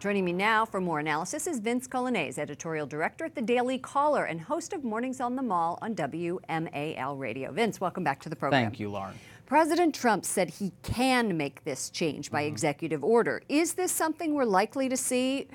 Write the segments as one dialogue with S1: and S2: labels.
S1: Joining me now for more analysis is Vince Coglianese, editorial director at the Daily Caller and host of Mornings on the Mall on WMAL Radio. Vince, welcome back to the program.
S2: Thank you, Lauren.
S1: President Trump said he can make this change by mm-hmm. executive order. Is this something we're likely to see?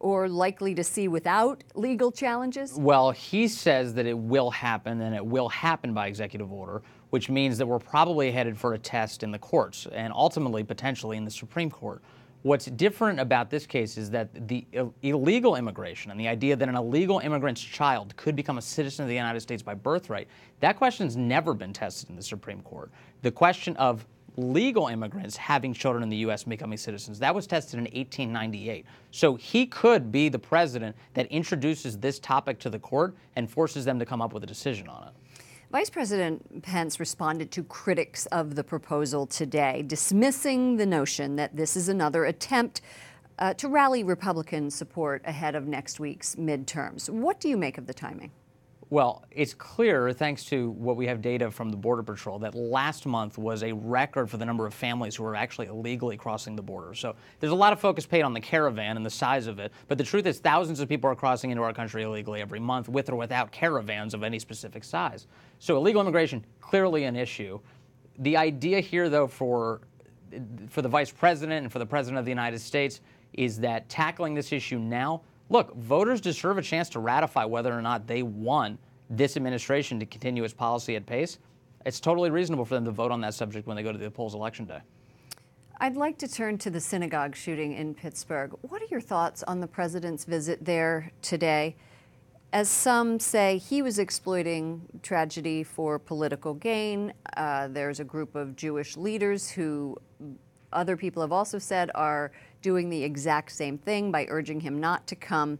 S1: Or likely to see without legal challenges?
S2: Well, he says that it will happen and it will happen by executive order, which means that we're probably headed for a test in the courts and ultimately potentially in the Supreme Court. What's different about this case is that the illegal immigration and the idea that an illegal immigrant's child could become a citizen of the United States by birthright, that question's never been tested in the Supreme Court. The question of legal immigrants having children in the U.S. becoming citizens. That was tested in 1898. So he could be the president that introduces this topic to the court and forces them to come up with a decision on it.
S1: Vice President Pence responded to critics of the proposal today, dismissing the notion that this is another attempt uh, to rally Republican support ahead of next week's midterms. What do you make of the timing?
S2: Well, it's clear, thanks to what we have data from the Border Patrol, that last month was a record for the number of families who are actually illegally crossing the border. So there's a lot of focus paid on the caravan and the size of it, but the truth is thousands of people are crossing into our country illegally every month with or without caravans of any specific size. So illegal immigration, clearly an issue. The idea here, though, for, for the vice president and for the president of the United States is that tackling this issue now look, voters deserve a chance to ratify whether or not they want this administration to continue its policy at pace. It's totally reasonable for them to vote on that subject when they go to the polls election day.
S1: I'd like to turn to the synagogue shooting in Pittsburgh. What are your thoughts on the president's visit there today? As some say, he was exploiting tragedy for political gain. Uh, there's a group of Jewish leaders who other people have also said are doing the exact same thing by urging him not to come.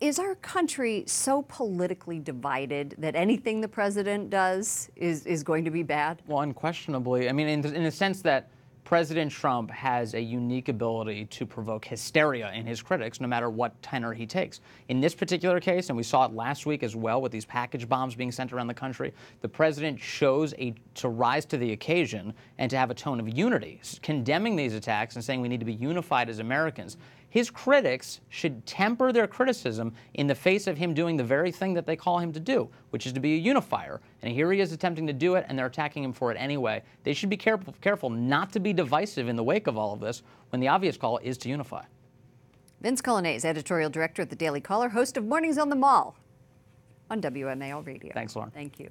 S1: Is our country so politically divided that anything the president does is, is going to be bad?
S2: Well, unquestionably. I mean, in, in the sense that President Trump has a unique ability to provoke hysteria in his critics, no matter what tenor he takes. In this particular case, and we saw it last week as well with these package bombs being sent around the country, the president chose a, to rise to the occasion and to have a tone of unity, condemning these attacks and saying we need to be unified as Americans his critics should temper their criticism in the face of him doing the very thing that they call him to do, which is to be a unifier. And here he is attempting to do it, and they're attacking him for it anyway. They should be careful, careful not to be divisive in the wake of all of this when the obvious call is to unify.
S1: Vince Coglianese, editorial director at the Daily Caller, host of Mornings on the Mall on WMAL Radio.
S2: Thanks, Lauren.
S1: Thank you.